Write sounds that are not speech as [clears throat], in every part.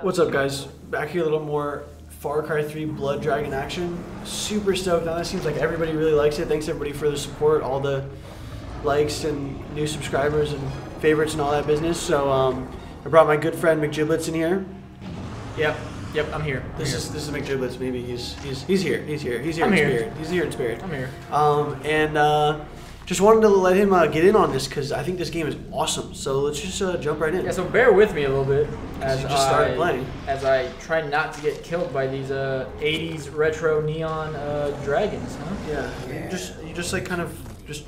What's up, guys? Back here a little more Far Cry 3 Blood Dragon action. Super stoked on it. Seems like everybody really likes it. Thanks everybody for the support, all the likes and new subscribers and favorites and all that business. So um, I brought my good friend McGibblets in here. Yep. Yep. I'm here. I'm This here. is this is McGibblets. Maybe he's he's he's here. He's here. He's here I'm in here. spirit. He's here in spirit. I'm here. Um, and uh, just wanted to let him uh, get in on this because I think this game is awesome. So let's just uh, jump right in. Yeah. So bear with me a little bit as you just started I, playing. As I try not to get killed by these uh, 80s retro neon uh, dragons. Huh? Yeah. You just you just like kind of just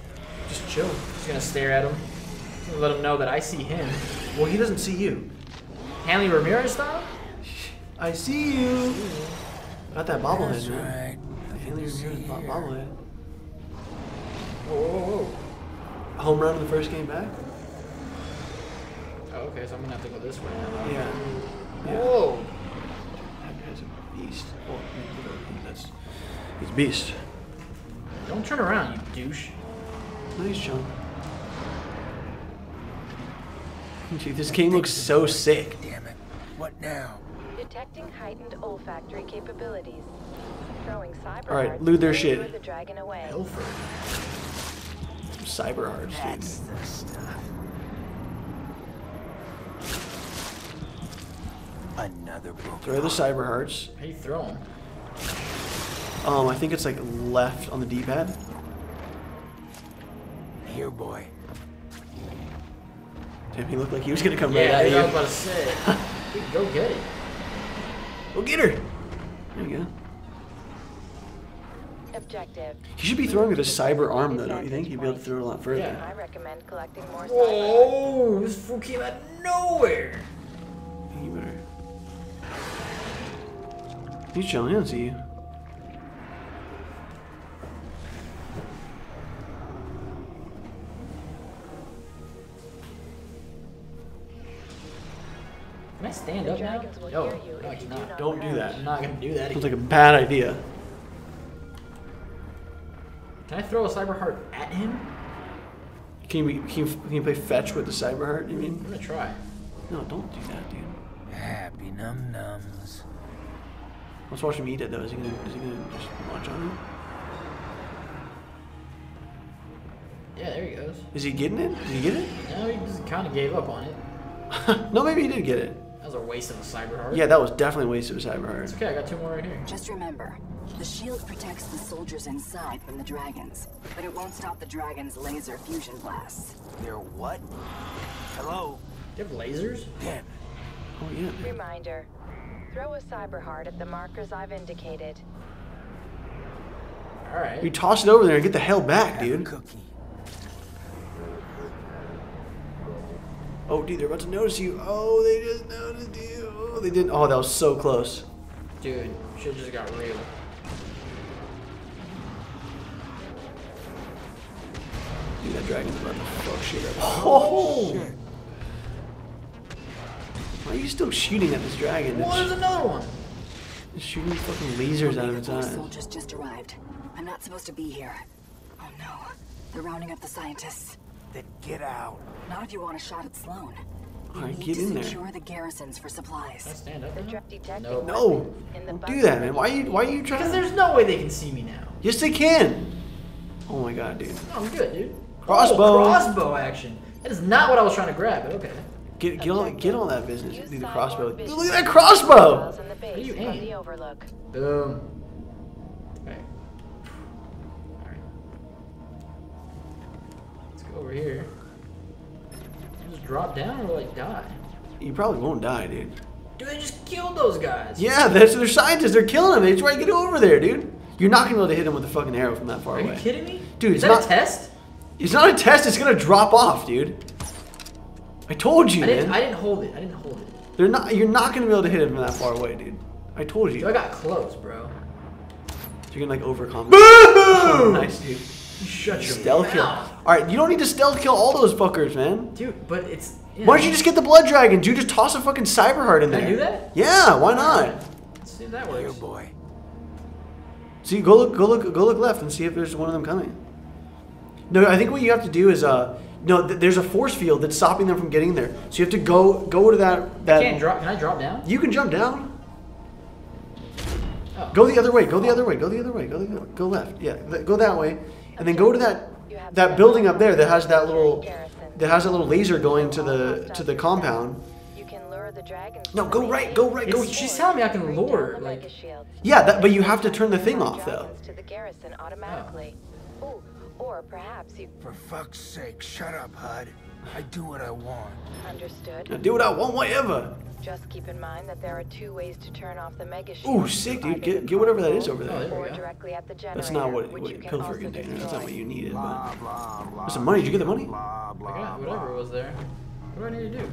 just chill. Just gonna stare at him. Let him know that I see him. Well, he doesn't see you. Hanley Ramirez style. I see you. Got that bobblehead, man. right. Hanley Ramirez bobblehead. Whoa, whoa, whoa. Home run in the first game back. Oh, okay. So I'm gonna have to go this way now. Yeah. Yeah. Whoa. That guy's a beast. Oh, well, I mean, that's he's a beast. Don't turn around, you douche. Nice jump. [laughs] Dude, this game looks so sick. Damn it. What now? Detecting heightened olfactory capabilities. Throwing cyber All right, loot their shit. lure the dragon away. Pilfer. Cyber hard, dude. The stuff. Another broken Throw the cyber hearts. How you throw them? Um, I think it's like left on the D-pad. Here, boy. Damn, he looked like he was gonna come right Yeah, at dude, I was you. about to say. [laughs] Go get it. Go get her. There you go. Objective. He should be throwing with a cyber arm though, don't you think? He'd be able to throw it a lot further. Yeah. I recommend collecting more cyber Whoa! This fool came out of nowhere. You better. He's chilling. He don't see you. Can I stand The up now? No, no, I do cannot. not Don't do that. I'm not gonna do that. Sounds Again. like a bad idea. Can I throw a cyber heart at him? Can you, can you, can you play fetch with the cyber heart, you mean? I'm gonna try. No, don't do that, dude. Happy num nums. Let's watch him eat it though. Is he gonna, is he gonna just munch on it? Yeah, there he goes. Is he getting it? Did he get it? No, he just kind of gave up on it. [laughs] no, maybe he did get it. That was a waste of a cyber heart. Yeah, that was definitely a waste of a cyber heart. It's okay. I got two more right here. Just remember, the shield protects the soldiers inside from the dragons, but it won't stop the dragons' laser fusion blasts. They're what? Hello? Do you have lasers? Damn it. Oh yeah. Reminder. Throw a cyber heart at the markers I've indicated. All right. You toss it over there and get the hell back, Have a dude. cookie. Oh, dude, they're about to notice you. Oh, they just noticed you. Oh, they didn't. Oh, that was so close. Dude, shit just got real. That dragon's about to fuck shit up. Oh! Shit. Why are you still shooting at this dragon? What is It's another one? it's shooting fucking lasers out of The its force eyes. soldiers just arrived. I'm not supposed to be here. Oh no, they're rounding up the scientists. Then get out. Not if you want a shot at Sloan. You Alright, get in there. secure the garrisons for supplies. Can I stand up? The now? dra- detecting Nope. No, weapons in the don't do that, man. Why are you? Why are you trying? Because to... there's no way they can see me now. Yes, they can. Oh my god, dude. No, I'm good, dude. Crossbow. Oh, crossbow action. That is not what I was trying to grab, but okay. Get get all get all that business. Do the crossbow. vision Look at that crossbow. files in the do you from aim? the overlook. Boom. Alright. Alright. Let's go over here. Just drop down or like die? You probably won't die, dude. Dude, I just killed those guys. Yeah, that's their scientists. They're killing them. They try to get over there, dude. You're not gonna be able to hit them with a fucking arrow from that far away. Are you kidding me? Dude, is it's that not- a test? It's not a test. It's gonna drop off, dude. I told you, I didn't. man. I didn't hold it. I didn't hold it. They're not. You're not gonna be able to hit him from that far away, dude. I told you. Dude, I got close, bro. You're gonna like overcompensate. Boom! [laughs] nice, dude. You shut your Stealth kill. All right, you don't need to stealth kill all those fuckers, man. dude. But it's. You Why don't you just get the blood dragon, dude? Just toss a fucking cyber heart in Can I there. do that? Yeah, why not? Let's see if that Here, works. boy. See, go look, go look, go look left and see if there's one of them coming. No, I think what you have to do is uh, No, th- there's a force field that's stopping them from getting there. So you have to go go to that that. Can't drop. Can I drop down? You can jump down. Oh. Go the other way. Go the other way. Go the other way. Go the go left. Yeah, th- go that way, and then go to that that building up there that has that little that has that little laser going to the to the compound. You can lure the dragons. No, go right, go right, go. It's- she's telling me I can lure, like- mega shields. Yeah, that, but you have to turn the thing off though. dragons To the garrison automatically. Ooh, or perhaps you For fuck's sake, shut up, Hud. I do what I want. understood. I do what I want, whatever. Just keep in mind that there are two ways to turn off the mega shield. Ooh, sick, dude. Get get whatever that is over there. there Or directly at the generator. That's not what, what you can pilfer also container. That's not what you needed. But Blah, blah, blah. What's money? Did you get the money? Blah, I blah, got blah. whatever was there. What do I need to do?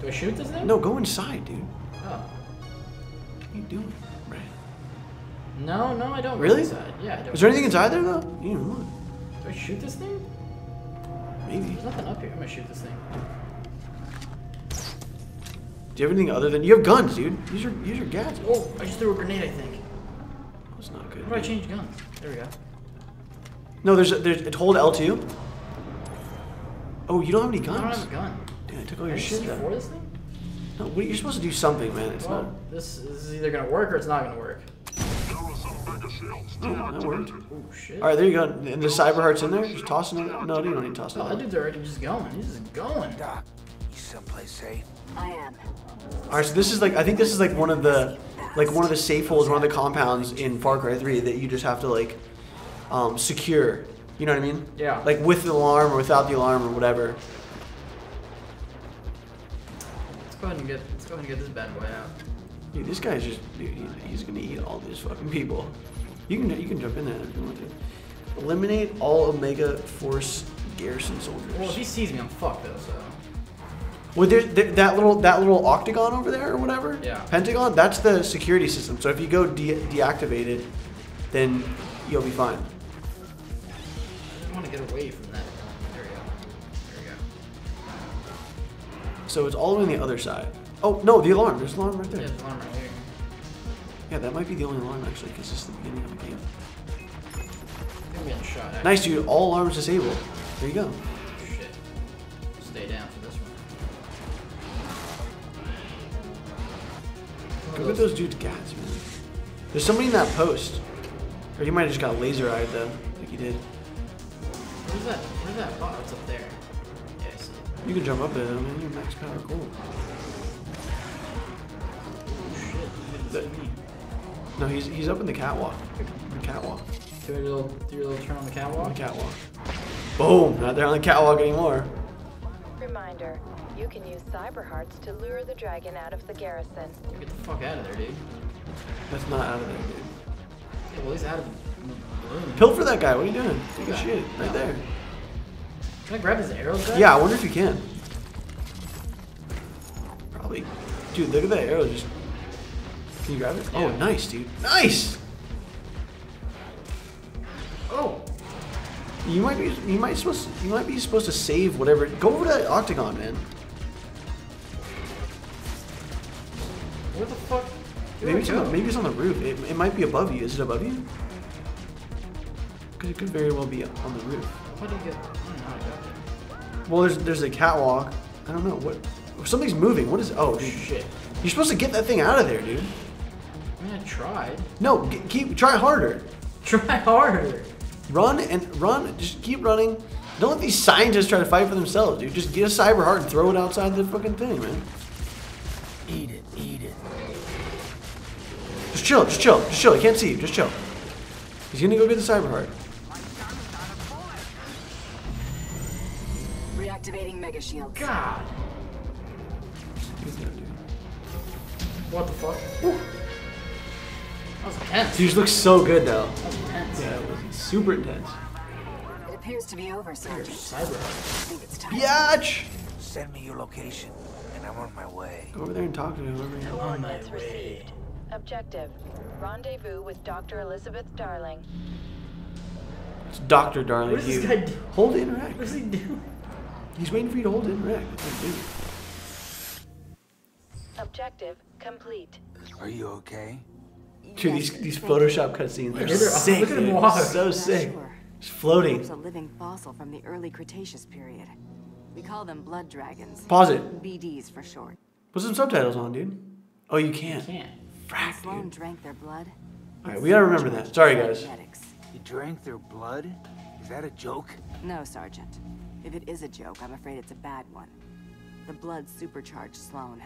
Do I shoot this thing? no, go inside, dude. Oh. What are you doing, Brad? No, no, I don't. go Really? Inside. Yeah. I don't. Is there anything inside there though? You didn't look. Do I shoot this thing? Maybe. There's nothing up here. I'm gonna shoot this thing. Do you have anything other than you have guns, dude? Use your use your gas. Oh, I just threw a grenade. I think. That's not good. How do I change guns? There we go. No, there's a, there's hold L2. Oh, you don't have any guns. I don't have a gun. Dude, I took all I your shit. C4 Though. this thing? No, what, you're supposed to do something, man. It's Well, this, this is either gonna work or it's not gonna work. Not. Oh, that worked. Oh shit. All right, there you go. And the cyber heart's in there. Just tossing it. No, you don't need to toss it. Oh, that dude's already just going. He's just going. Doc, you someplace safe? I am. All right, so this is like I think this is like one of the like one of the safe holes, one of the compounds in Far Cry 3 that you just have to like um, secure. You know what I mean? Yeah. Like with the alarm or without the alarm or whatever. Let's go ahead and get let's go ahead and get this bad boy out. Dude, this guy's just, dude, he's gonna eat all these fucking people. You can you can jump in there if you want to. Eliminate all Omega Force garrison soldiers. Well, if he sees me, I'm fucked though. So. Well, there, there, that little that little octagon over there or whatever. Yeah. Pentagon. That's the security system. So if you go de- deactivate it, then you'll be fine. I just want to get away from that. There we go. There we go. So it's all the way on the other side. Oh no, the alarm. There's an alarm right there. Yeah, there's one right here. Yeah, that might be the only alarm actually, because it's the beginning of the game. I shot. Nice, dude. All alarms disabled. There you go. Shit. Stay down for this one. Look Go those dudes' cats, man. There's somebody in that post. Or you might have just got laser eyed though, like you did. Where's that? Where's that? Oh, it's up there. Yeah, I see it. You can jump up there, though, man. You're max power, cool. No, he's he's up in the catwalk. The catwalk. Do your little, do your little turn on the On the catwalk. catwalk. Boom! Not there on the catwalk anymore. Reminder, you can use cyber hearts to lure the dragon out of the garrison. Get the fuck out of there, dude. That's not out of there, dude. Yeah, well, he's out of the balloon. Pilfer that guy. What are you doing? Take a shit. Right there. Can I grab his arrows back? Yeah, I wonder if you can. Probably. Dude, look at that arrow. Just. Can you grab it? Oh, nice, dude. Nice. Oh! You might be. You might supposed. You might be supposed to save whatever. Go over to that octagon, man. Where the fuck? Where Maybe do it's, on the, maybe it's on the roof. It, it might be above you. Is it above you? Because it could very well be on the roof. How do you get? I don't know how to get there. Well, there's there's a catwalk. I don't know what. Something's moving. What is? Oh. Shit. You're supposed to get that thing out of there, dude. I tried. No, g- keep try harder. [laughs] Try harder. Run and run. Just keep running. Don't let these scientists try to fight for themselves, dude. Just get a cyber heart and throw it outside the fucking thing, man. Eat it, eat it. Just chill. Just chill. Just chill. He can't see you. Just chill. He's gonna go get the cyber heart. Reactivating mega shield. God. He's gonna do. What the fuck? That was intense. He just looks so good though. That was intense. Yeah, it was super intense. It appears to be over, Sergeant. Cyber. I think it's time. Biatch! Send me your location, and I'm on my way. Go over there and talk to whoever you want. On my Coordinates way. received. Objective, rendezvous with Dr. Elizabeth Darling. It's Doctor Darling. What is this Hugh. guy do- Hold to interact. What is he doing? He's waiting for you to hold to interact. That's what he's doing. Objective complete. Are you okay? Dude, these these Photoshop cutscenes are Look at her- sick. look at him dude. walk. So sick. sure. It's floating. It's a living fossil from the early Cretaceous period. We call them blood dragons. Pause it. BDs for short. Put some subtitles on, dude. Oh, you can't. Can't. When Frack, Sloan dude. drank their blood. All right, we gotta remember that. Sorry, guys. Genetics. You drank their blood? Is that a joke? No, Sergeant. If it is a joke, I'm afraid it's a bad one. The blood supercharged Sloan,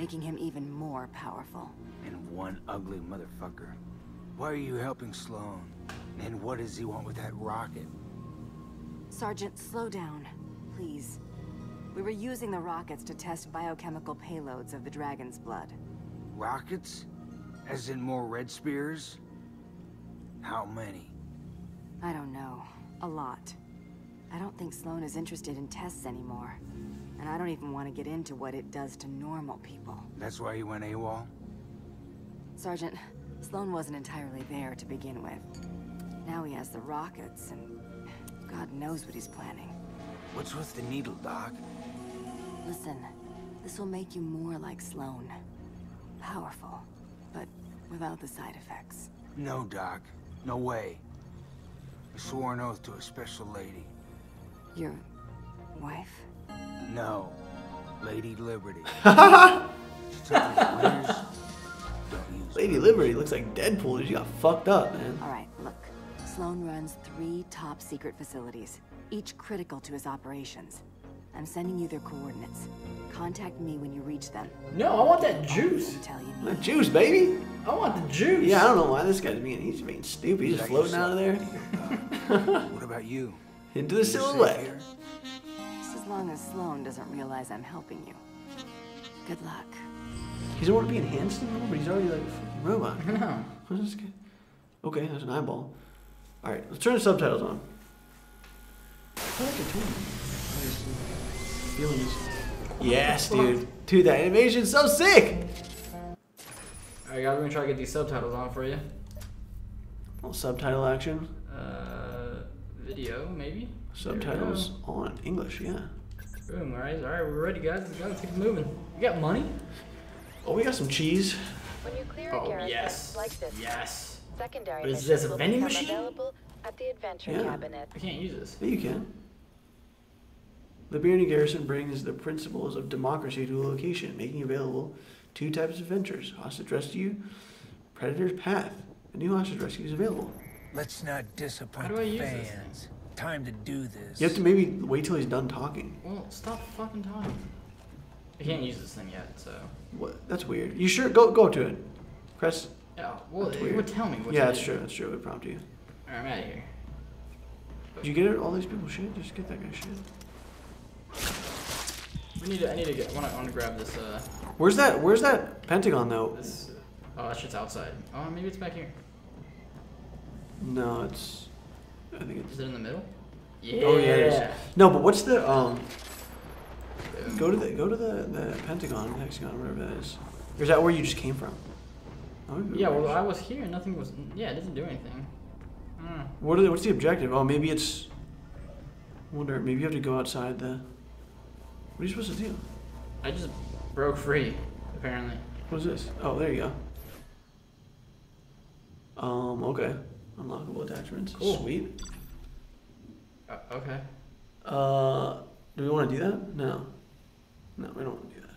making him even more powerful. And one ugly motherfucker. Why are you helping Sloan? And what does he want with that rocket? Sergeant, slow down, please. We were using the rockets to test biochemical payloads of the dragon's blood. Rockets? As in more red spears? How many? I don't know. A lot. I don't think Sloan is interested in tests anymore. And I don't even want to get into what it does to normal people. That's why you went AWOL? Sergeant, Sloan wasn't entirely there to begin with. Now he has the rockets, and God knows what he's planning. What's with the needle, Doc? Listen, this will make you more like Sloan. Powerful, but without the side effects. No, Doc. No way. I swore an oath to a special lady. Your wife? No. Lady Liberty. she took me winners. Don't use Lady Liberty looks like Deadpool. She got fucked up, man. All right, look. Sloan runs three top secret facilities, each critical to his operations. I'm sending you their coordinates. Contact me when you reach them. No, I want that juice. Intel you That juice, baby. I want the juice. Yeah, I don't know why this guy's being. He's being stupid. He's just floating out of there What about you? [laughs] into the silhouette. Here? Just as long as Sloan doesn't realize I'm helping you. Good luck. He's already being want enhanced anymore, but he's already like a fucking robot. No. What's this guy? Okay, there's an eyeball. All right, let's turn the subtitles on. I feel like I told you. I just Feelings. Yes, dude. Dude, that animation's so sick. Alright, guys, we're gonna try to get these subtitles on for you. Little subtitle action. Uh, video, maybe? Subtitles on English, yeah. Go. Boom, alright, alright, we're ready, guys. Let's go, let's keep moving. You got money? Oh, we got some cheese. When you clear a Oh, garrison yes. like this, Yes. secondary But is missions this a vending machine? available at the adventure Yeah. cabinet. I can't use this. Yeah, you can. The Beardy Garrison brings the principles of democracy to a location, making available two types of ventures hostage rescue, predator's path. A new hostage rescue is available. Let's not disappoint How do I the use this fans. Time to do this. You have to maybe wait till he's done talking. Well, stop fucking talking. I can't use this thing yet, so. What? That's weird. You sure? Go go to it. Press. Yeah, well, That's it weird. would tell me what yeah, that's do. true. That's true. It would prompt you. Alright, I'm out of here. Did you get it? All these people shit. Just get that guy shit. We need to, I need to get, I wanna, I wanna grab this, uh, Where's that? Where's that Pentagon though? this, oh, that shit's outside. Oh, maybe it's back here. No, it's. I think it's. Is it in the middle? Yeah. Oh yeah, it is. No, but what's the um? Go to the go to the, the Pentagon, hexagon, whatever that is. Or is that where you just came from? Oh, Yeah, well, I was here and nothing was, yeah, it didn't do anything. Hmm. What are the, what's the objective? Oh, maybe it's. I wonder. Maybe you have to go outside the. What are you supposed to do? I just broke free, apparently. What is this? Oh, there you go. Um. Okay. Unlockable attachments. Cool. Sweet. Uh, okay. Uh. Do we want to do that? No. No, we don't want to do that.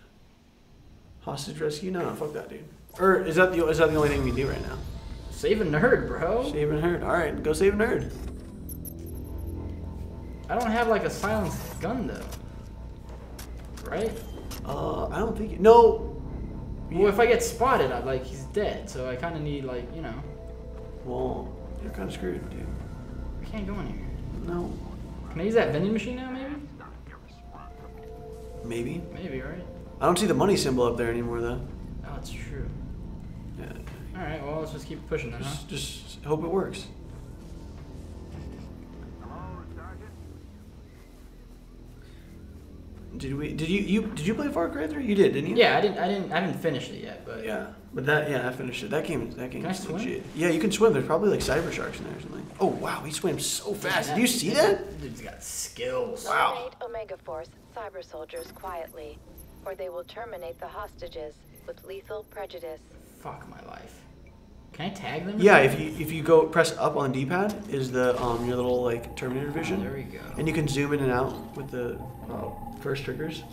Hostage rescue? No, no, fuck that, dude. Or is that the is that the only thing we can do right now? Save a nerd, bro. Save a nerd. All right, go save a nerd. I don't have like a silenced gun though. Right? Uh, I don't think no. Well, if I get spotted, I like he's dead. So I kind of need like you know. Well, you're kind of screwed, dude. I can't go in here. No, Can I use that vending machine now? Maybe. maybe. Maybe right. I don't see the money symbol up there anymore, though. Oh, that's true. Yeah, All right. Well, let's just keep pushing then, huh? just, just hope it works. Did we? Did you? You did you play Far Cry 3? You did, didn't you? Yeah, I didn't. I didn't. I haven't finished it yet, but Yeah, but that yeah, I finished it. That game, that game Can I swim? legit. Yeah, you can swim. There's probably like cyber sharks in there or something. Oh wow, he swam so fast. Did you see that? Dude's got skills. Wow. Eliminate Omega Force cyber soldiers quietly, or they will terminate the hostages with lethal prejudice. Fuck my life. Can I tag them? Yeah, if you if you go press up on the D-pad is the um your little like Terminator vision. There we go. And you can zoom in and out with the uh, first triggers.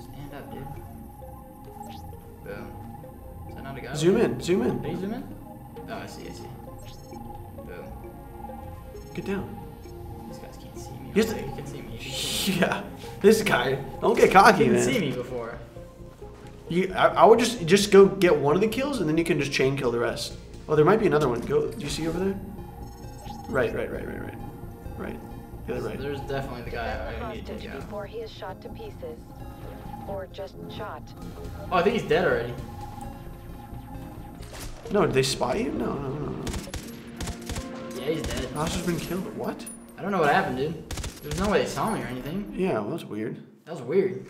Stand up, dude. Boom. Is that not a guy? Zoom in, zoom in. Did he zoom in? Oh, I see, I see. Boom. Get down. These guys can't see me. Yes, Oh, they- can see me. He can see me. Yeah, this guy. Don't get cocky, He man. didn't see me before. You, I, I would just just go get one of the kills and then you can just chain kill the rest. Oh, there might be another one. Go. Do you see over there? Right, right, right, right, right, right. The other right. There's definitely the guy I need to hostage before he is shot to pieces. Or just shot. Oh, I think he's dead already. No, did they spot you? No, no, no, no. Yeah, he's dead. Oh, hostage been killed. What? I don't know what happened, dude. There's no way they saw me or anything. Yeah, well, that's weird. That was weird.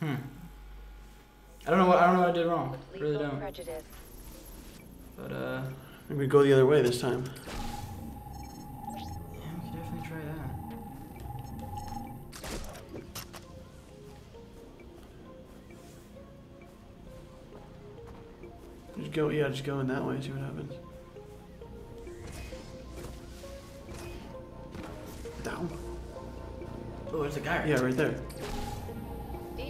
Hmm. I don't know what I don't know what I did wrong. With Really don't. prejudice. But uh, Maybe we go the other way this time. yeah, we could definitely try that. Just go. Yeah, just go in that way. See what happens. Down. Oh, there's a guy. Right Yeah, right there.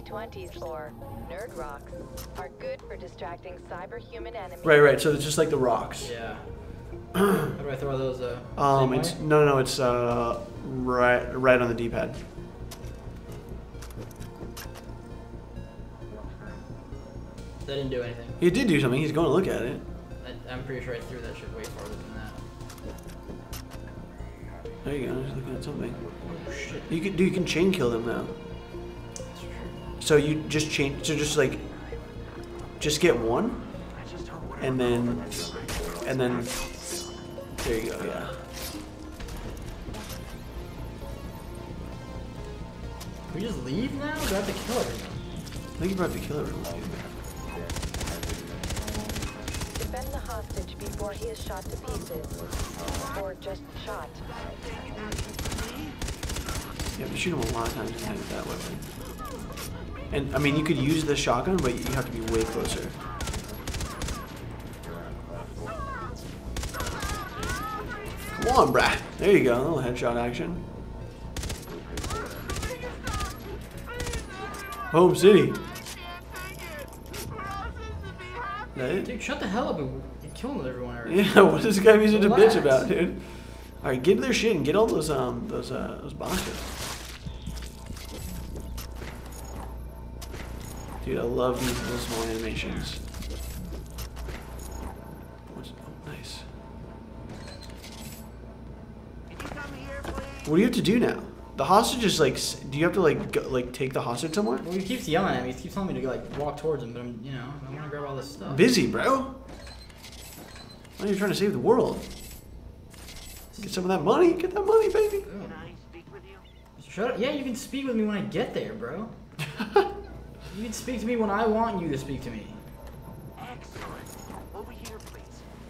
D20s or nerd rocks are good for distracting cyberhuman enemies. Right, right. So it's just like the rocks. Yeah. [clears throat] How do I throw those? Uh, Um, same it's way? no, no, no. It's uh, right, right on the D-pad. That didn't do anything. He did do something. He's going to look at it. I, I'm pretty sure I threw that shit way farther than that. There you go. He's looking at something. Oh shit. You can do. You can chain kill them now. That's true. So you just change, So just like, just get one, and then, and then, there you go. Yeah. We just leave now? Do I have to kill everyone? I think you probably have to kill everyone. dude. Defend the hostage before he is shot to pieces. Or just shot. You have to shoot him a lot of times to with that weapon. And I mean, you could use the shotgun, but you have to be way closer. Come on, brah. There you go. A little headshot action. Home City. Dude, shut the hell up and you're killing everyone already. [laughs] Yeah, what is this guy such a bitch about, dude? All right, get to their shit and get all those um those uh those boxes. Dude, I love these little small animations. What's, oh, nice. What do you have to do now? The hostage is like. Do you have to like go, like take the hostage somewhere? Well, he keeps yelling at me. He keeps telling me to like walk towards him, but I'm, you know, I want to grab all this stuff. Busy, bro. Why are you trying to save the world? Get some of that money. Get that money, baby. Ooh. Shut up. Yeah, you can speak with me when I get there, bro. [laughs] you can speak to me when I want you to speak to me.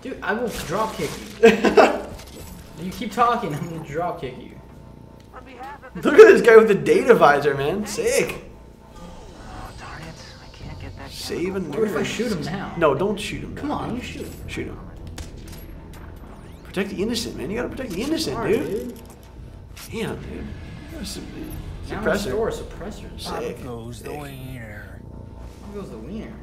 Dude, I will drop kick you. [laughs] you keep talking, I'm gonna drop kick you. Look at this guy with the data visor, man. Sick. Oh, darn it, I can't get that Save a What if I shoot him now? No, don't shoot him. Come now. on, you shoot him. Shoot him. Protect the innocent, man. You gotta protect the innocent, Sorry, dude. dude. Damn, dude. You're a sup- Now Suppressor. Sick. Up goes the Sick. Wiener. Goes the wiener.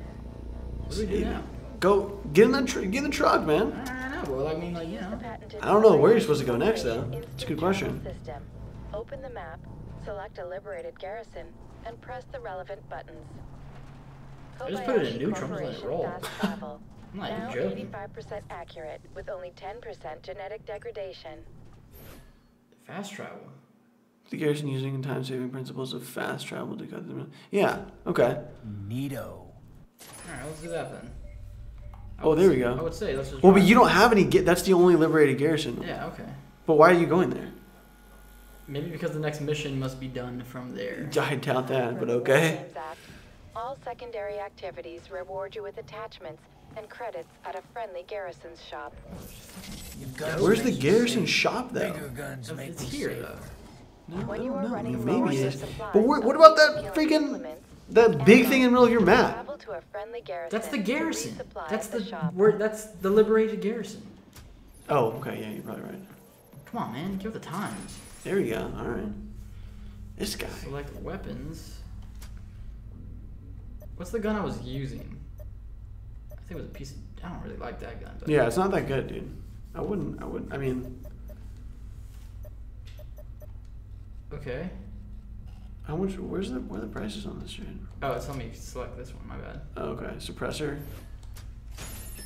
What do we do now? Go get in that tr- get in the truck, man. I don't know, bro. I mean, like, you know. I don't know where you're supposed to go next, though. Instant It's a good question. System. Open the map, select a liberated garrison, and press the relevant buttons. I just put it in Kobayashi neutral, I'm just letting it roll. [laughs] I'm not now even joking. 85% accurate, with only 10% genetic degradation. Fast travel. The garrison using time-saving principles of fast travel to cut them. Yeah. Okay. Neato. Alright, let's do that then. I Oh, would there we go. I would say let's just. Well, but you don't have any. Get that's the only liberated garrison. Yeah, okay. But why are you going there? Maybe because the next mission must be done from there. [laughs] I doubt that, but From the War okay. All secondary activities reward you with attachments and credits at a friendly garrison's shop. Where's the garrison shop though? Guns It's here though. No, When I you don't are know. running Maybe low it on is. supplies, But what, what about that freaking that big thing in the middle of your map? travel to a friendly garrison That's the garrison. That's at the shop. word. That's the liberated garrison. Oh, okay, yeah, you're probably right. Come on, man. Give it the times. There we go. All right. This guy. Select weapons. What's the gun I was using? I think it was a piece of. I don't really like that gun. But Yeah, it's not that good, dude. I wouldn't. I wouldn't. I mean, Okay. how much? Where's the where are the prices on this shit? Oh, it's telling me select this one. My bad. Oh, okay, suppressor.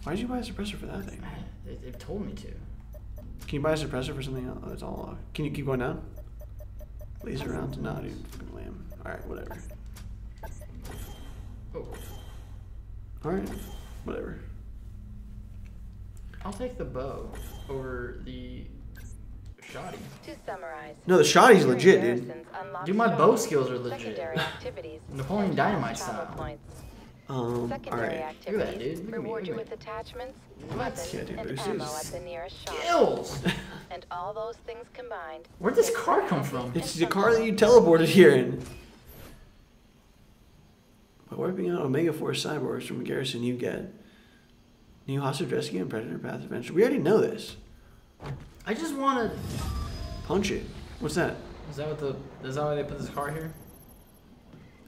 Why'd you buy a suppressor for that thing? [sighs] It, it told me to. Can you buy a suppressor for something else? Oh, it's all. Can you keep going down? Laser rounds? No, dude. Fucking lame. Alright, whatever. Oh, Alright, whatever. I'll take the bow over the shoddy. To summarize, No, the shoddy's legit, dude. garrisons, unlock Dude, my bow skills are legit. Secondary activities. [laughs] Napoleon Dynamite style. Points. Um, Secondary alright. Look at that, activities dude. Look at me, reward look you at with me. attachments, What? weapons, Yeah, dude, and boosters. ammo at the nearest shop. Skills! [laughs] And all those things combined. Where'd this car come from? It's the car that you teleported here in. By wiping out Omega Force cyborgs from garrison, you get new hostage rescue and predator path adventure. We already know this. I just wanna. Punch it. What's that? Is that what the? Is that why they put this car here?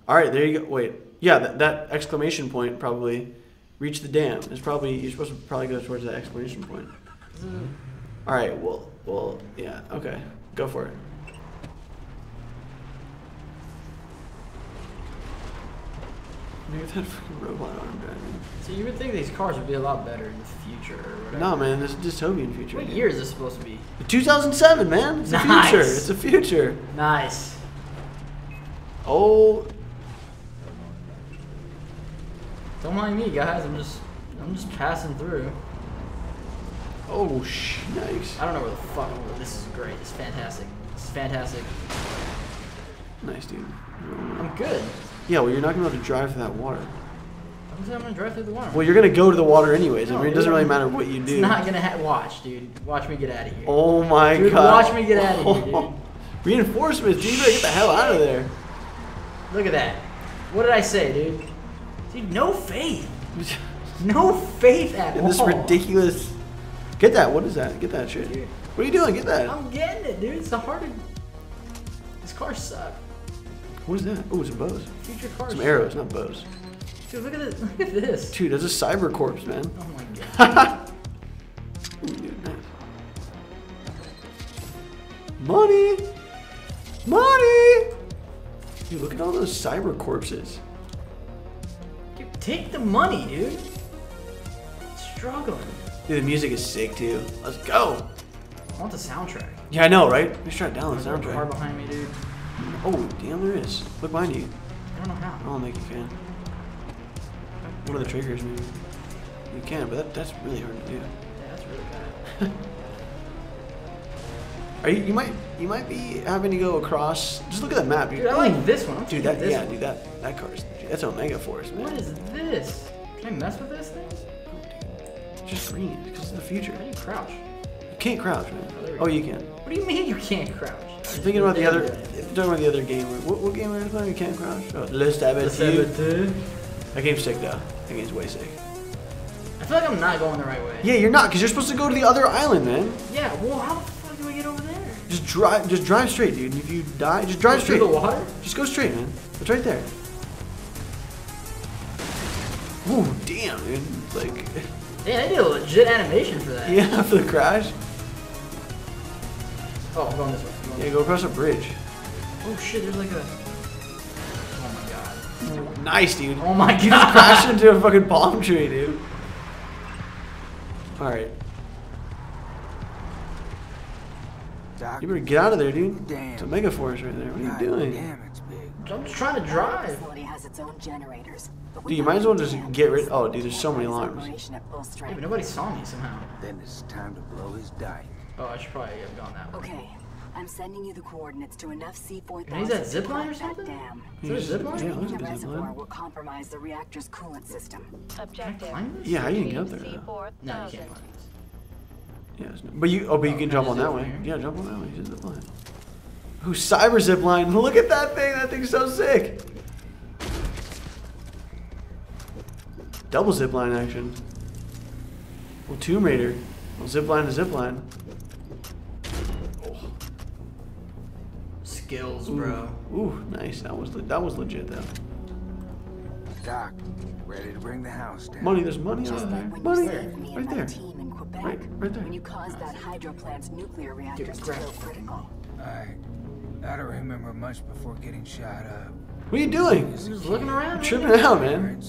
All right, there you go. Wait, yeah, that, that exclamation point probably reach the dam. It's probably you're supposed to probably go towards that exclamation point. Mm-hmm. All right, well, well, yeah, okay, go for it. Look at that fucking robot arm driving. So you would think these cars would be a lot better in the future or whatever. No, man, this is dystopian future. What dude. year is this supposed to be? 2007, man. It's the Nice. future. It's the future. Nice. Oh, Don't mind me, guys. I'm just, I'm just passing through. oh, sh- nice, I don't know where the fuck. I'm going. This is great. It's fantastic. It's fantastic. nice, dude. I'm good. Yeah, well, you're not gonna be able to drive through that water. I'm gonna drive through the water. Well, you're gonna go to the water anyways. I No, mean, it doesn't really matter what you do. It's not gonna ha- watch, dude. Watch me get out of here. Oh my Dude, god. watch me get out of here, dude. [laughs] Reinforcements, dude. You better get the hell out of there. Look at that. What did I say, dude? Dude, no faith. No faith at In all. this ridiculous. Get that. What is that? Get that shit. Dude. What are you doing? Get that. I'm getting it, dude. It's the harder. This car suck. What is that? Oh, it's some bows. Future cars. Some arrows, not bows. Dude, look at this. Look at this. Dude, that's a cyber corpse, man. Oh my god. [laughs] Money! Money! Dude, look at all those cyber corpses. Dude, take the money, dude. Struggling. Dude, the music is sick too. Let's go. I want the soundtrack. Yeah, I know, right? Let's try it down the There's a car behind me, dude. Oh, damn, there is. Look behind you. I don't know how. I don't think you can. One of the triggers. You can, but that, that's really hard to do. Yeah, that's really bad. Are you? You might. You might be having to go across. Just look at that map, dude. Dude, I like this one. I'm Dude, that yeah, one. dude, that that car's that's Omega Force, man. What is this? Can I mess with this thing? It's just green because it's the future. How do you crouch? You can't crouch, man. Oh, Oh, you can. What do you mean you can't crouch? [laughs] I'm thinking about the other. Talking about the other game. What, what game are you playing? You can't crouch. Oh, Le Saboteur. That game's sick though. That game's way sick. I feel like I'm not going the right way. Yeah, you're not, cause you're supposed to go to the other island, man. Yeah, well, how the fuck do I get over there? Just drive. Just drive straight, dude. If you die, just drive Through straight. the water? Just go straight, man. It's right there. Ooh, damn, dude. Like, [laughs] Yeah, they did a legit animation for that. yeah, for the crash. Oh, I'm going this way. Going Yeah, this go across a bridge. Oh shit, there's like a. My god. Nice, dude. Oh my You just god. crashed into a fucking palm tree, dude. All right, you better get out of there, dude. Damn. It's Omega Force right there. What are you God doing? Damn, it's big. I'm just trying to drive. facility has its own generators. but Dude, you might as well just get rid- this oh, dude, there's so many alarms. operation at full Yeah, but nobody saw me somehow. Then it's time to blow his dike. Oh, I should probably have gone that way. Okay, I'm sending you the coordinates to enough C4000 Can that to zip line or crack that something? dam. Is that a zip Yeah, line? it looks Leaking like the a zip reservoir will compromise the reactor's coolant system. Objective. Yeah, how you can get up there? though? No, you C4000. can't climb this. Yeah, it's not- but you. Oh, but you can can jump on that do way. Yeah, jump on that way. Use the line. Ooh, cyber zip line. [laughs] Look at that thing. That thing's so sick. Double zip line action. Well, Tomb Raider. Well, zip line to zip line. Skills, Ooh. bro. Ooh, nice. That was that was legit though. Doc, ready to bring the house down. Money. There's money Just on there. like when Money. you saved me Right there. team in Quebec. Right, right there. When you caused that hydro plant's nuclear reactors to go critical. I, I don't remember much before getting shot up. What are you doing? I'm just looking around. man. Tripping out, man.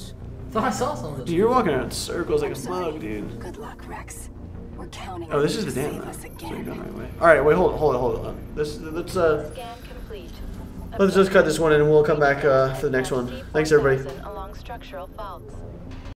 Thought I saw something. Dude, you're walking around in circles like a sorry. mug, dude. Good luck, Rex. We're counting Oh, on this you is the to dam. though. So you're going the right way. All right, wait, hold, hold, hold on. This, let's uh, Scan complete. let's just cut this one and we'll come back uh, for the next one. Thanks, everybody. Along structural faults.